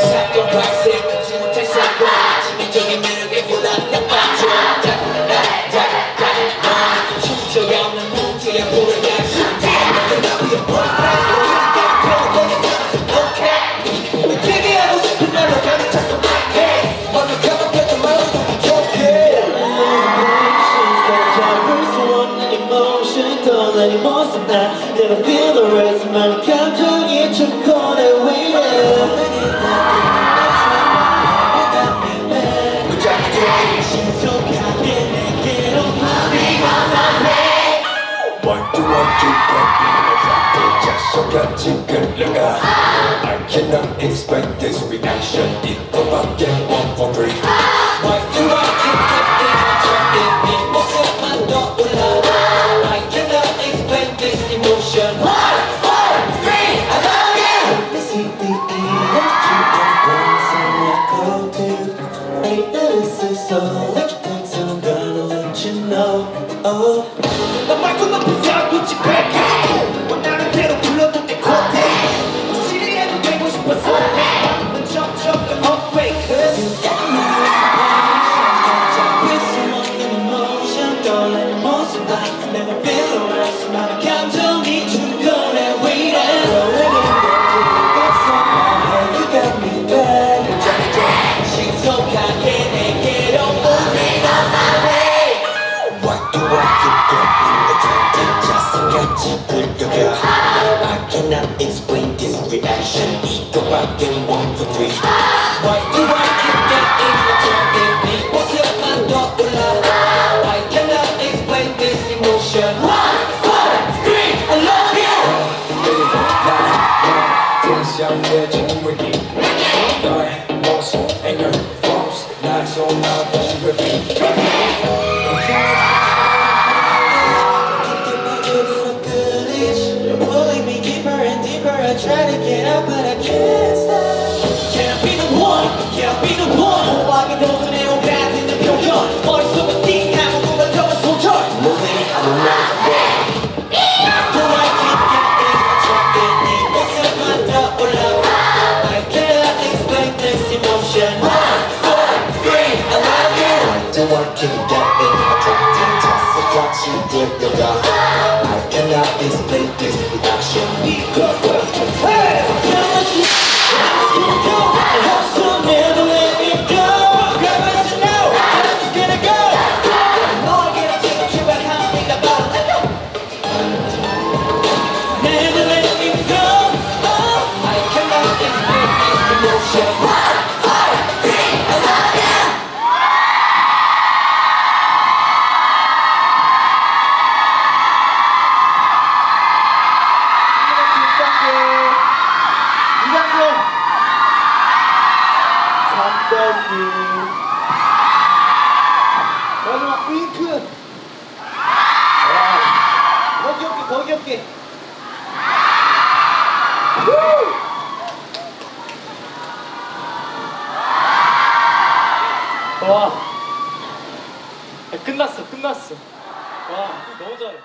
사건 발생 끊지 못할 사건 치명적인 매력에 홀라딱 빠져 닥닥닥닥 넌 충격 없는 무기야 불안한 상대 나비의 벌 emotion 떠나니 모습 나 Never feel the rest 많은 감정이 춥고 내 waiting 무작정 신속하게 내게로 맘이 가네 Why do I keep breaking no, oh. Na máquina cannot explain this reaction Go back and one for three Why do I keep getting what you're? What's your plan, Dr. Love? I cannot explain this emotion One, two, three. I love you! Dark, lost, anger, false, lies on my body, repeat, repeat You're pulling me deeper and deeper I try to get out but I can't stop Can I be the one? Can I be the one? 호박이 녹은 내 오가는 표현 머릿속은 띵 아무거나 적은 소절 Moving on my way Do I keep getting attracted 네 모습만 떠올라 I cannot explain this emotion One, four, three, I love you Why do I out this playlist production. We go. 와. 끝났어 끝났어. 와 너무 잘해